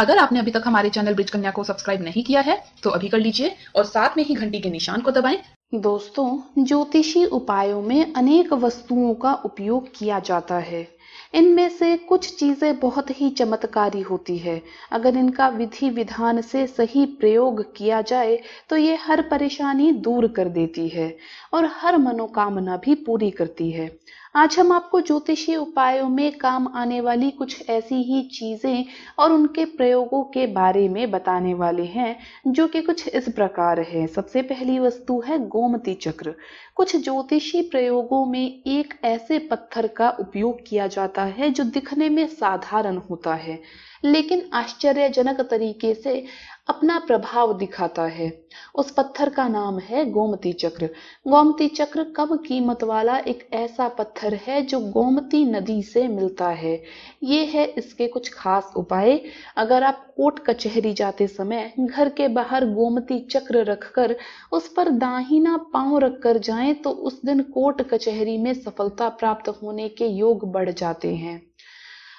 अगर आपने अभी तक हमारे चैनल ब्रिज कन्या को सब्सक्राइब नहीं किया है तो अभी कर लीजिए और साथ में ही घंटी के निशान को दबाएँ। दोस्तों, ज्योतिषी उपायों में अनेक वस्तुओं का उपयोग किया जाता है। इनमें से कुछ चीज़ें बहुत ही चमत्कारी होती है। अगर इनका विधि विधान से सही प्रयोग किया जाए तो ये हर परेशानी दूर कर देती है और हर मनोकामना भी पूरी करती है। आज हम आपको ज्योतिषीय उपायों में काम आने वाली कुछ ऐसी ही चीज़ें और उनके प्रयोगों के बारे में बताने वाले हैं, जो कि कुछ इस प्रकार है। सबसे पहली वस्तु है गोमती चक्र। कुछ ज्योतिषी प्रयोगों में एक ऐसे पत्थर का उपयोग किया जाता है, जो दिखने में साधारण होता है, लेकिन आश्चर्यजनक तरीके से अपना प्रभाव दिखाता है। उस पत्थर का नाम है गोमती चक्र। गोमती चक्र कम कीमत वाला एक ऐसा पत्थर है जो गोमती नदी से मिलता है। ये है इसके कुछ खास उपाय। अगर आप कोर्ट कचहरी जाते समय घर के बाहर गोमती चक्र रखकर उस पर दाहिना पाँव रखकर जाएँ तो उस दिन कोर्ट कचहरी में सफलता प्राप्त होने के योग बढ़ जाते हैं।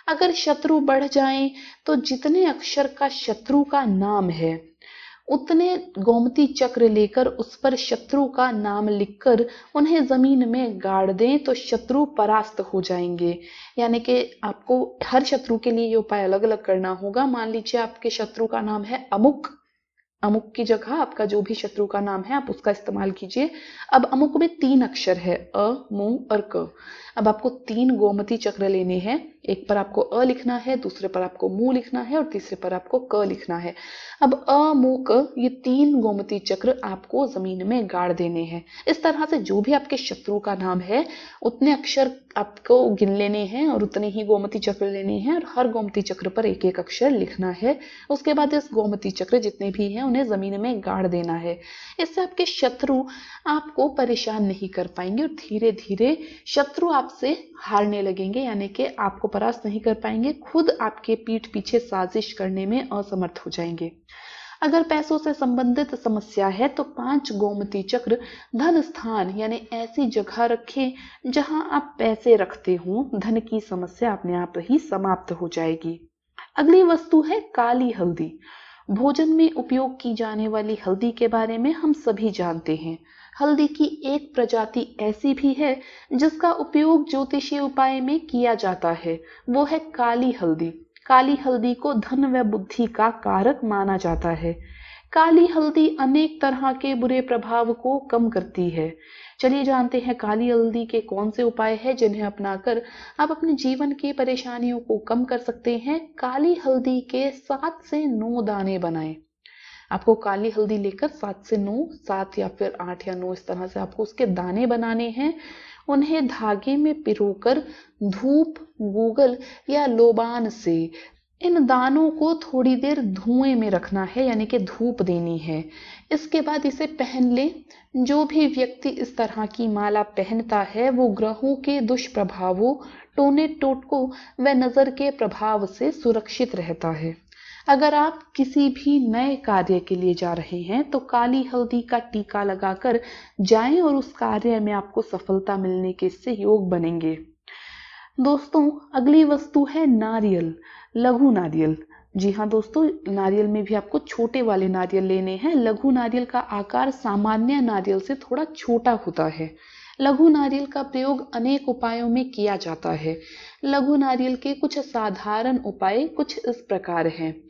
अगर शत्रु बढ़ जाएँ तो जितने अक्षर का शत्रु का नाम है, उतने गोमती चक्र लेकर उस पर शत्रु का नाम लिखकर उन्हें ज़मीन में गाड़ दें तो शत्रु परास्त हो जाएँगे। यानी कि आपको हर शत्रु के लिए ये उपाय अलग अलग करना होगा। मान लीजिए आपके शत्रु का नाम है अमुक। अमुक की जगह आपका जो भी शत्रु का नाम है, आप उसका इस्तेमाल कीजिए। अब अमुक में तीन अक्षर है, अ, मु, और क। अब आपको तीन गोमती चक्र लेने हैं। एक पर आपको अ लिखना है, दूसरे पर आपको मु लिखना है, और तीसरे पर आपको क लिखना है। अब अ, मु, क, ये तीन गोमती चक्र आपको ज़मीन में गाड़ देने हैं। इस तरह से जो भी आपके शत्रु का नाम है, उतने अक्षर आपको गिन लेने हैं और उतने ही गोमती चक्र लेने हैं, और हर गोमती चक्र पर एक एक अक्षर लिखना है। उसके बाद इस गोमती चक्र जितने भी हैं उन्हें ज़मीन में गाड़ देना है। इससे आपके शत्रु आपको परेशान नहीं कर पाएँगे और धीरे धीरे शत्रु आपसे हारने लगेंगे, यानी कि आपको परास्त नहीं कर पाएँगे, खुद आपके पीठ पीछे साजिश करने में असमर्थ हो जाएँगे। अगर पैसों से संबंधित समस्या है तो पाँच गोमती चक्र धन स्थान, यानी ऐसी जगह रखें जहाँ आप पैसे रखते हो, धन की समस्या अपने आप ही समाप्त हो जाएगी। अगली वस्तु है काली हल्दी। भोजन में उपयोग की जाने वाली हल्दी के बारे में हम सभी जानते हैं। हल्दी की एक प्रजाति ऐसी भी है, जिसका उपयोग ज्योतिषीय उपाय में किया जाता है। वो है काली हल्दी। काली हल्दी को धन व बुद्धि का कारक माना जाता है। काली हल्दी अनेक तरह के बुरे प्रभाव को कम करती है। चलिए जानते हैं काली हल्दी के कौन से उपाय है जिन्हें अपनाकर आप अपने जीवन की परेशानियों को कम कर सकते हैं। काली हल्दी के सात से नौ दाने बनाएँ। आपको काली हल्दी लेकर सात से नौ, सात या फिर आठ या नौ इस तरह से आपको उसके दाने बनाने हैं। उन्हें धागे में पिरोकर धूप, गूगल या लोबान से इन दानों को थोड़ी देर धुएँ में रखना है, यानी कि धूप देनी है। इसके बाद इसे पहन ले। जो भी व्यक्ति इस तरह की माला पहनता है, वो ग्रहों के दुष्प्रभावों, टोने टोटकों व नज़र के प्रभाव से सुरक्षित रहता है। अगर आप किसी भी नए कार्य के लिए जा रहे हैं तो काली हल्दी का टीका लगाकर जाएँ और उस कार्य में आपको सफलता मिलने के इससे योग बनेंगे। दोस्तों, अगली वस्तु है नारियल। लघु नारियल। जी हाँ दोस्तों, नारियल में भी आपको छोटे वाले नारियल लेने हैं। लघु नारियल का आकार सामान्य नारियल से थोड़ा छोटा होता है। लघु नारियल का प्रयोग अनेक उपायों में किया जाता है। लघु नारियल के कुछ साधारण उपाय कुछ इस प्रकार हैं।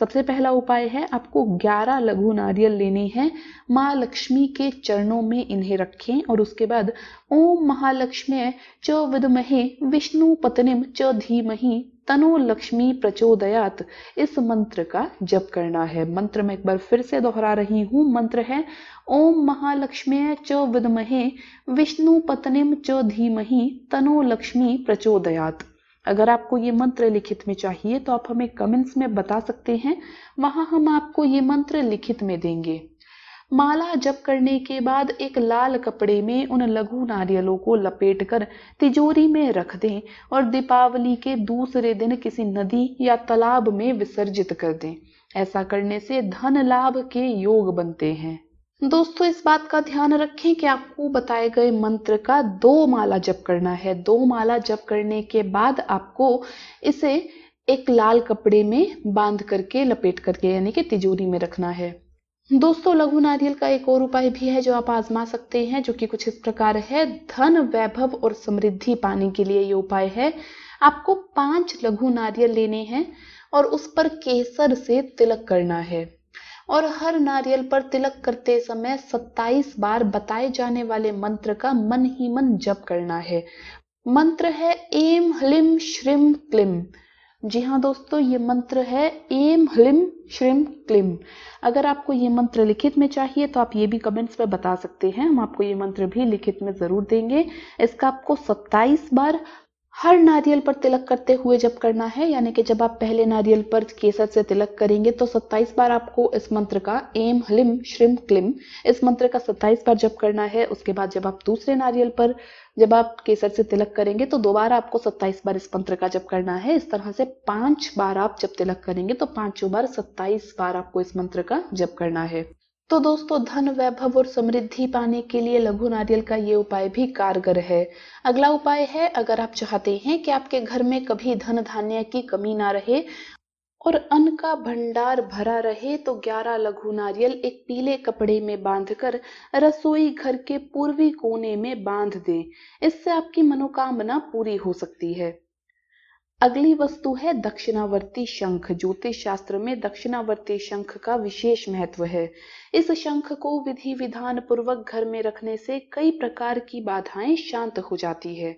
सबसे पहला उपाय है, आपको 11 लघु नारियल लेने हैं। माँ लक्ष्मी के चरणों में इन्हें रखें और उसके बाद ओम महालक्ष्मी च विदमहे विष्णु पत्निम च धीमहि तनो लक्ष्मी प्रचोदयात। इस मंत्र का जप करना है। मंत्र में एक बार फिर से दोहरा रही हूँ। मंत्र है, ओम महालक्ष्मी च विदमहे, विष्णु पत्निम च धीमहि, तनो लक्ष्मी प्रचोदयात। अगर आपको ये मंत्र लिखित में चाहिए तो आप हमें कमेंट्स में बता सकते हैं। वहाँ हम आपको ये मंत्र लिखित में देंगे। माला जप करने के बाद एक लाल कपड़े में उन लघु नारियलों को लपेटकर तिजोरी में रख दें और दीपावली के दूसरे दिन किसी नदी या तालाब में विसर्जित कर दें। ऐसा करने से धन लाभ के योग बनते हैं। दोस्तों, इस बात का ध्यान रखें कि आपको बताए गए मंत्र का दो माला जप करना है। दो माला जप करने के बाद आपको इसे एक लाल कपड़े में बाँध करके लपेट करके, यानी कि तिजोरी में रखना है। दोस्तों, लघु नारियल का एक और उपाय भी है जो आप आजमा सकते हैं, जो कि कुछ इस प्रकार है। धन, वैभव और समृद्धि पाने के लिए ये उपाय है। आपको पाँच लघु नारियल लेने हैं और उस पर केसर से तिलक करना है। और हर नारियल पर तिलक करते समय 27 बार बताए जाने वाले मंत्र का मन ही मन जप करना है। मंत्र है एम हलिम श्रिम, क्लिम। जी हाँ दोस्तों, ये मंत्र है, एम ह्लिम श्रिम क्लिम। अगर आपको ये मंत्र लिखित में चाहिए तो आप ये भी कमेंट्स में बता सकते हैं। हम आपको ये मंत्र भी लिखित में ज़रूर देंगे। इसका आपको 27 बार हर नारियल पर तिलक करते हुए जब करना है, यानी कि जब आप पहले नारियल पर केसर से तिलक करेंगे तो 27 बार आपको इस मंत्र का एम, हलिम, श्रिम, क्लिम, इस मंत्र का 27 बार जब करना है। उसके बाद जब आप दूसरे नारियल पर जब आप केसर से तिलक करेंगे तो दोबारा आपको 27 बार इस मंत्र का जब करना है। इस तरह से पाँच बार आप जब तिलक करेंगे तो पाँचों बार 27 बार आपको इस मंत्र का जब करना है। तो दोस्तों, धन, वैभव और समृद्धि पाने के लिए लघु नारियल का ये उपाय भी कारगर है। अगला उपाय है, अगर आप चाहते हैं कि आपके घर में कभी धन धान्य की कमी ना रहे और अन्न का भंडार भरा रहे तो 11 लघु नारियल एक पीले कपड़े में बांधकर रसोई घर के पूर्वी कोने में बाँध दें। इससे आपकी मनोकामना पूरी हो सकती है। अगली वस्तु है दक्षिणावर्ती शंख। ज्योतिष शास्त्र में दक्षिणावर्ती शंख का विशेष महत्व है। इस शंख को विधि विधान पूर्वक घर में रखने से कई प्रकार की बाधाएँ शांत हो जाती है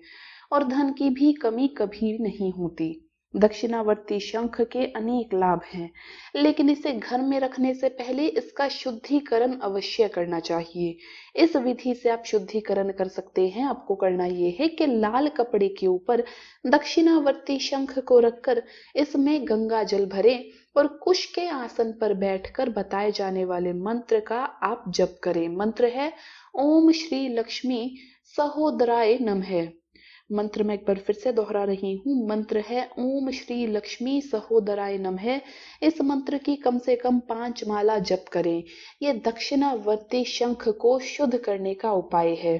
और धन की भी कमी कभी नहीं होती। दक्षिणावर्ती शंख के अनेक लाभ हैं, लेकिन इसे घर में रखने से पहले इसका शुद्धिकरण अवश्य करना चाहिए। इस विधि से आप शुद्धिकरण कर सकते हैं। आपको करना यह है कि लाल कपड़े के ऊपर दक्षिणावर्ती शंख को रखकर इसमें गंगा जल भरें और कुश के आसन पर बैठकर बताए जाने वाले मंत्र का आप जप करें। मंत्र है, ओम श्री लक्ष्मी सहोदराय नम। है मंत्र मैं एक बार फिर से दोहरा रही हूँ। मंत्र है, ओम श्री लक्ष्मी सहोदराय नम है। इस मंत्र की कम से कम पाँच माला जप करें। ये दक्षिणावर्ती शंख को शुद्ध करने का उपाय है।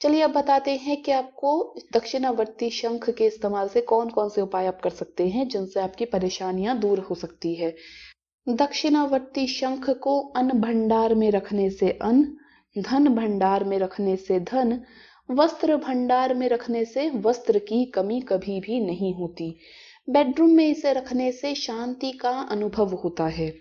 चलिए अब बताते हैं कि आपको दक्षिणावर्ती शंख के इस्तेमाल से कौन कौन से उपाय आप कर सकते हैं जिनसे आपकी परेशानियाँ दूर हो सकती है। दक्षिणावर्ती शंख को अन्न भंडार में रखने से अन्न, धन भंडार में रखने से धन वस्त्र भंडार में रखने से वस्त्र की कमी कभी भी नहीं होती। बेडरूम में इसे रखने से शांति का अनुभव होता है।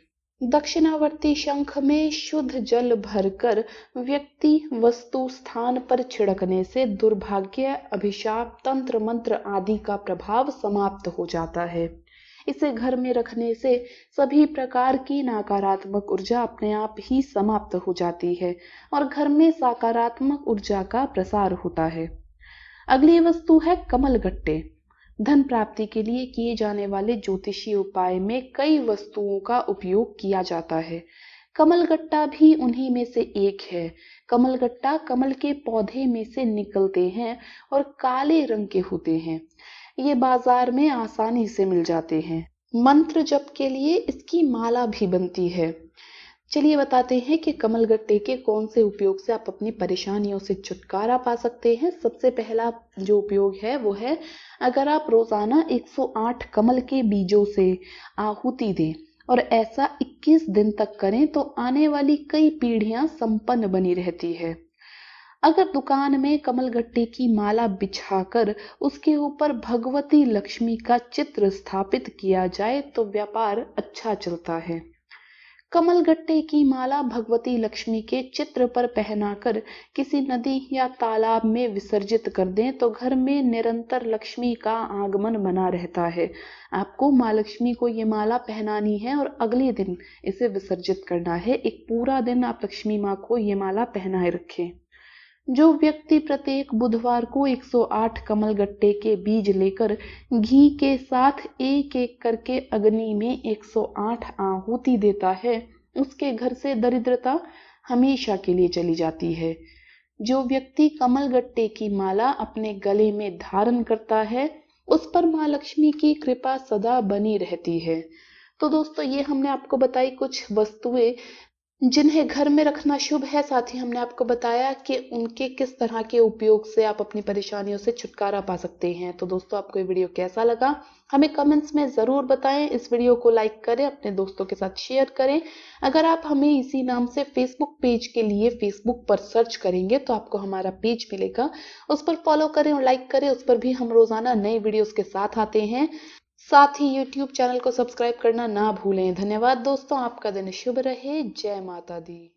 दक्षिणावर्ती शंख में शुद्ध जल भरकर व्यक्ति वस्तु स्थान पर छिड़कने से दुर्भाग्य, अभिशाप, तंत्र मंत्र आदि का प्रभाव समाप्त हो जाता है। इसे घर में रखने से सभी प्रकार की नकारात्मक ऊर्जा अपने आप ही समाप्त हो जाती है और घर में सकारात्मक ऊर्जा का प्रसार होता है। अगली वस्तु है कमल गट्टे। धन प्राप्ति के लिए किए जाने वाले ज्योतिषी उपाय में कई वस्तुओं का उपयोग किया जाता है। कमलगट्टा भी उन्हीं में से एक है। कमलगट्टा कमल के पौधे में से निकलते हैं और काले रंग के होते हैं। ये बाज़ार में आसानी से मिल जाते हैं। मंत्र जप के लिए इसकी माला भी बनती है। चलिए बताते हैं कि कमल गट्टे के कौन से उपयोग से आप अपनी परेशानियों से छुटकारा पा सकते हैं। सबसे पहला जो उपयोग है वो है, अगर आप रोज़ाना 108 कमल के बीजों से आहुति दें और ऐसा 21 दिन तक करें तो आने वाली कई पीढ़ियाँ संपन्न बनी रहती है। अगर दुकान में कमल गट्टे की माला बिछाकर उसके ऊपर भगवती लक्ष्मी का चित्र स्थापित किया जाए तो व्यापार अच्छा चलता है। कमल गट्टे की माला भगवती लक्ष्मी के चित्र पर पहनाकर किसी नदी या तालाब में विसर्जित कर दें तो घर में निरंतर लक्ष्मी का आगमन बना रहता है। आपको माँ लक्ष्मी को ये माला पहनानी है और अगले दिन इसे विसर्जित करना है। एक पूरा दिन आप लक्ष्मी माँ को ये माला पहनाए रखें। जो व्यक्ति प्रत्येक बुधवार को 108 कमल गट्टे के बीज लेकर घी के साथ एक एक करके अग्नि में 108 आहुति देता है, उसके घर से दरिद्रता हमेशा के लिए चली जाती है। जो व्यक्ति कमल गट्टे की माला अपने गले में धारण करता है, उस पर माँ लक्ष्मी की कृपा सदा बनी रहती है। तो दोस्तों, ये हमने आपको बताई कुछ वस्तुएँ जिन्हें घर में रखना शुभ है, साथ ही हमने आपको बताया कि उनके किस तरह के उपयोग से आप अपनी परेशानियों से छुटकारा पा सकते हैं। तो दोस्तों, आपको ये वीडियो कैसा लगा? हमें कमेंट्स में ज़रूर बताएँ। इस वीडियो को लाइक करें, अपने दोस्तों के साथ शेयर करें। अगर आप हमें इसी नाम से फेसबुक पेज के लिए फेसबुक पर सर्च करेंगे तो आपको हमारा पेज मिलेगा। उस पर फॉलो करें और लाइक करें। उस पर भी हम रोज़ाना नए वीडियोस के साथ आते हैं। साथ ही यूट्यूब चैनल को सब्सक्राइब करना ना भूलें। धन्यवाद दोस्तों, आपका दिन शुभ रहे। जय माता दी।